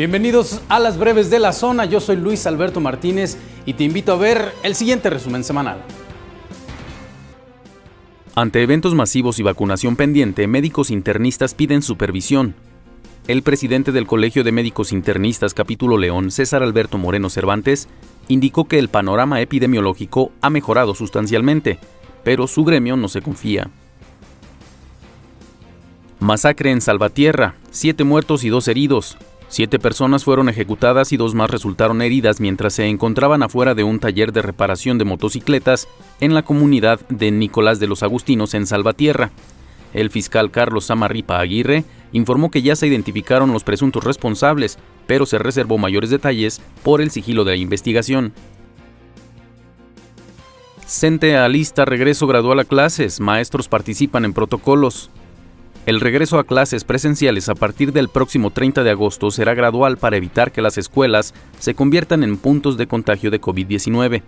Bienvenidos a las breves de la zona, yo soy Luis Alberto Martínez y te invito a ver el siguiente resumen semanal. Ante eventos masivos y vacunación pendiente, médicos internistas piden supervisión. El presidente del Colegio de Médicos Internistas Capítulo León, César Alberto Moreno Cervantes, indicó que el panorama epidemiológico ha mejorado sustancialmente, pero su gremio no se confía. Masacre en Salvatierra, siete muertos y dos heridos. Siete personas fueron ejecutadas y dos más resultaron heridas mientras se encontraban afuera de un taller de reparación de motocicletas en la comunidad de Nicolás de los Agustinos en Salvatierra. El fiscal Carlos Samarripa Aguirre informó que ya se identificaron los presuntos responsables, pero se reservó mayores detalles por el sigilo de la investigación. CENTE alista regreso gradual a clases, maestros participan en protocolos. El regreso a clases presenciales a partir del próximo 30 de agosto será gradual para evitar que las escuelas se conviertan en puntos de contagio de COVID-19.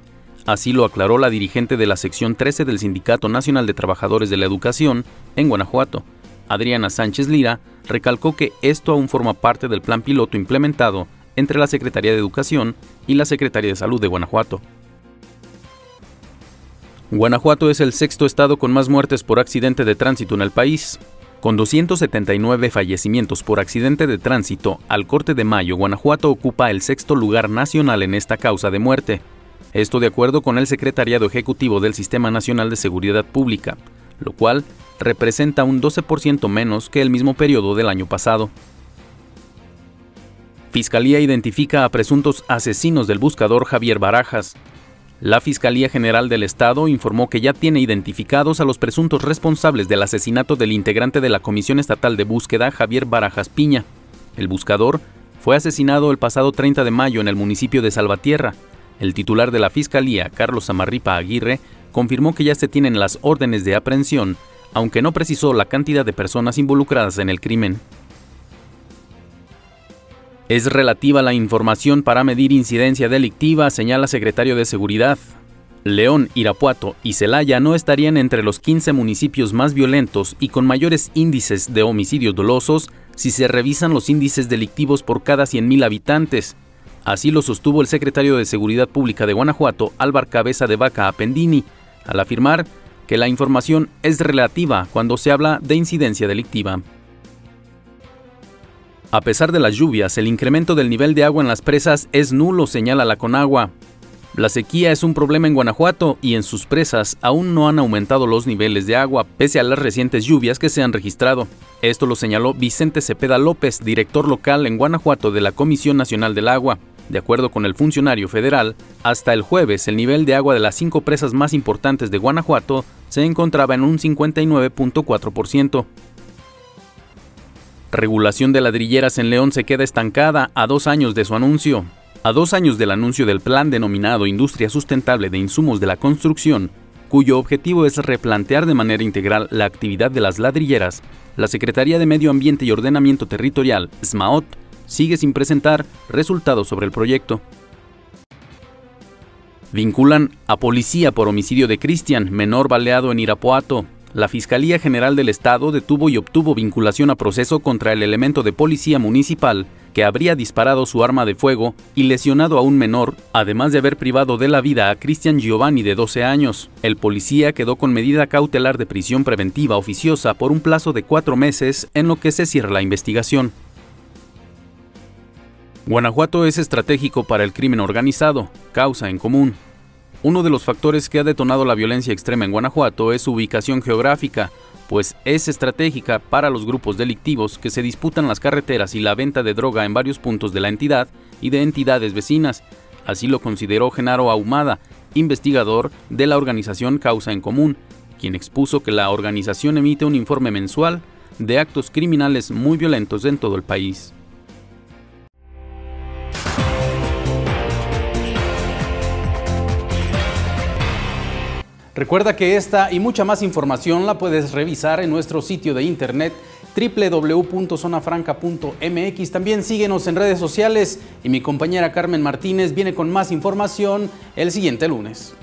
Así lo aclaró la dirigente de la sección 13 del Sindicato Nacional de Trabajadores de la Educación en Guanajuato. Adriana Sánchez Lira recalcó que esto aún forma parte del plan piloto implementado entre la Secretaría de Educación y la Secretaría de Salud de Guanajuato. Guanajuato es el sexto estado con más muertes por accidente de tránsito en el país. Con 279 fallecimientos por accidente de tránsito, al corte de mayo, Guanajuato ocupa el sexto lugar nacional en esta causa de muerte. Esto de acuerdo con el Secretariado Ejecutivo del Sistema Nacional de Seguridad Pública, lo cual representa un 12% menos que el mismo periodo del año pasado. Fiscalía identifica a presuntos asesinos del buscador Javier Barajas. La Fiscalía General del Estado informó que ya tiene identificados a los presuntos responsables del asesinato del integrante de la Comisión Estatal de Búsqueda, Javier Barajas Piña. El buscador fue asesinado el pasado 30 de mayo en el municipio de Salvatierra. El titular de la Fiscalía, Carlos Amarripa Aguirre, confirmó que ya se tienen las órdenes de aprehensión, aunque no precisó la cantidad de personas involucradas en el crimen. Es relativa la información para medir incidencia delictiva, señala secretario de Seguridad. León, Irapuato y Celaya no estarían entre los 15 municipios más violentos y con mayores índices de homicidios dolosos si se revisan los índices delictivos por cada 100.000 habitantes. Así lo sostuvo el secretario de Seguridad Pública de Guanajuato, Álvar Cabeza de Vaca Apendini, al afirmar que la información es relativa cuando se habla de incidencia delictiva. A pesar de las lluvias, el incremento del nivel de agua en las presas es nulo, señala la Conagua. La sequía es un problema en Guanajuato y en sus presas aún no han aumentado los niveles de agua, pese a las recientes lluvias que se han registrado. Esto lo señaló Vicente Cepeda López, director local en Guanajuato de la Comisión Nacional del Agua. De acuerdo con el funcionario federal, hasta el jueves el nivel de agua de las cinco presas más importantes de Guanajuato se encontraba en un 59.4%. Regulación de ladrilleras en León se queda estancada a dos años de su anuncio. A dos años del anuncio del plan denominado Industria Sustentable de Insumos de la Construcción, cuyo objetivo es replantear de manera integral la actividad de las ladrilleras, la Secretaría de Medio Ambiente y Ordenamiento Territorial, SMAOT, sigue sin presentar resultados sobre el proyecto. Vinculan a policía por homicidio de Cristian, menor baleado en Irapuato. La Fiscalía General del Estado detuvo y obtuvo vinculación a proceso contra el elemento de policía municipal que habría disparado su arma de fuego y lesionado a un menor, además de haber privado de la vida a Cristian Giovanni de 12 años. El policía quedó con medida cautelar de prisión preventiva oficiosa por un plazo de cuatro meses en lo que se cierra la investigación. Guanajuato es estratégico para el crimen organizado, causa en común. Uno de los factores que ha detonado la violencia extrema en Guanajuato es su ubicación geográfica, pues es estratégica para los grupos delictivos que se disputan las carreteras y la venta de droga en varios puntos de la entidad y de entidades vecinas. Así lo consideró Genaro Ahumada, investigador de la organización Causa en Común, quien expuso que la organización emite un informe mensual de actos criminales muy violentos en todo el país. Recuerda que esta y mucha más información la puedes revisar en nuestro sitio de internet www.zonafranca.mx. También síguenos en redes sociales y mi compañera Carmen Martínez viene con más información el siguiente lunes.